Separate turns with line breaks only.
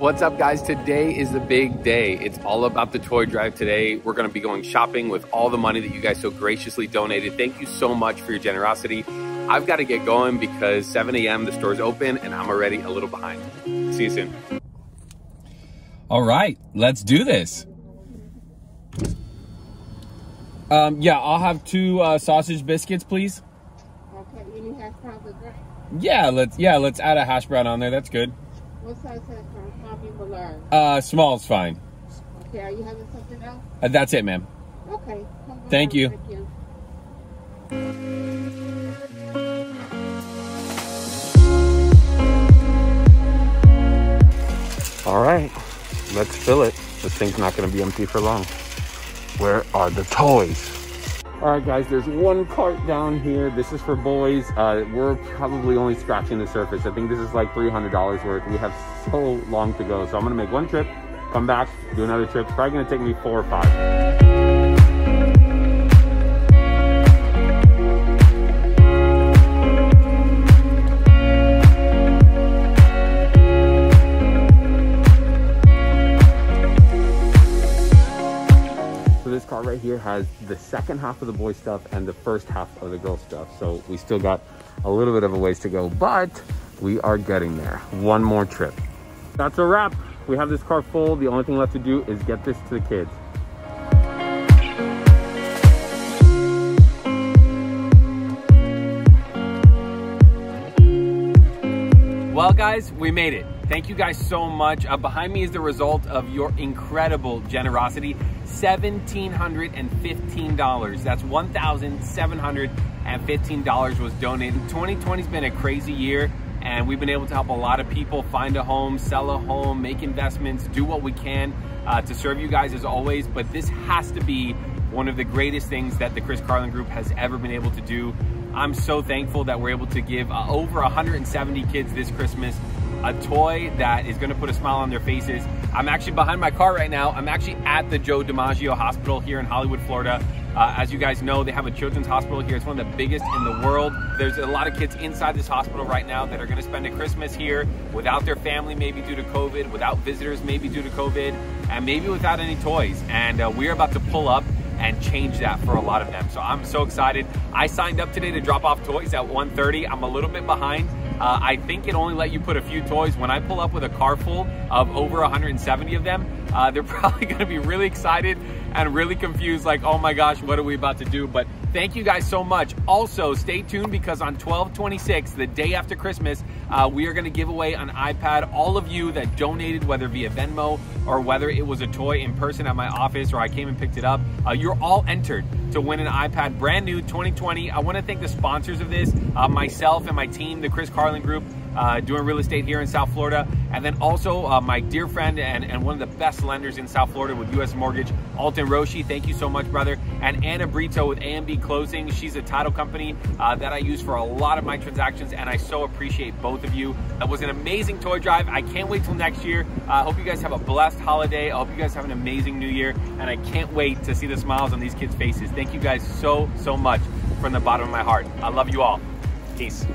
What's up guys? Today is the big day. It's all about the toy drive today. We're gonna be going shopping with all the money that you guys so graciously donated. Thank you so much for your generosity. I've gotta get going because 7 a.m. the store's open and I'm already a little behind. See you soon. All right, let's do this. Um, yeah, I'll have two uh, sausage biscuits, please.
Okay, any hash browns or gray?
Yeah, let's yeah, let's add a hash brown on there. That's good.
What size hash brown? Small, medium, or large?
Uh, small's fine.
Okay, are you having something else?
Uh, that's it, ma'am.
Okay.
Thank you.
Thank you.
All right, let's fill it. This thing's not gonna be empty for long. Where are the toys? All right, guys, there's one cart down here. This is for boys. Uh, we're probably only scratching the surface. I think this is like $300 worth. We have so long to go. So I'm gonna make one trip, come back, do another trip. Probably gonna take me four or five. Car right here has the second half of the boy stuff and the first half of the girl stuff. So we still got a little bit of a ways to go, but we are getting there. One more trip. That's a wrap. We have this car full. The only thing left to do is get this to the kids. Well, guys, we made it. Thank you guys so much. Uh, behind me is the result of your incredible generosity. $1,715. That's $1,715 was donated. 2020's been a crazy year and we've been able to help a lot of people find a home, sell a home, make investments, do what we can uh, to serve you guys as always. But this has to be one of the greatest things that the Chris Carlin Group has ever been able to do. I'm so thankful that we're able to give uh, over 170 kids this Christmas a toy that is gonna put a smile on their faces. I'm actually behind my car right now. I'm actually at the Joe DiMaggio Hospital here in Hollywood, Florida. Uh, as you guys know, they have a children's hospital here. It's one of the biggest in the world. There's a lot of kids inside this hospital right now that are gonna spend a Christmas here without their family, maybe due to COVID, without visitors, maybe due to COVID, and maybe without any toys. And uh, we're about to pull up and change that for a lot of them. So I'm so excited. I signed up today to drop off toys at 1.30. I'm a little bit behind. Uh, I think it only let you put a few toys. When I pull up with a car full of over 170 of them, uh, they're probably gonna be really excited and really confused like, oh my gosh, what are we about to do? But thank you guys so much. Also, stay tuned because on 1226, the day after Christmas, uh, we are gonna give away an iPad. All of you that donated, whether via Venmo or whether it was a toy in person at my office or I came and picked it up, uh, you're all entered to win an iPad, brand new 2020. I wanna thank the sponsors of this, uh, myself and my team, the Chris Carlin Group uh, doing real estate here in South Florida. And then also uh, my dear friend and, and one of the best lenders in South Florida with U.S. Mortgage, Alton Roshi. Thank you so much, brother. And Anna Brito with AMB Closing. She's a title company uh, that I use for a lot of my transactions, and I so appreciate both of you. That was an amazing toy drive. I can't wait till next year. I hope you guys have a blessed holiday. I hope you guys have an amazing new year, and I can't wait to see the smiles on these kids' faces. Thank you guys so, so much from the bottom of my heart. I love you all. Peace.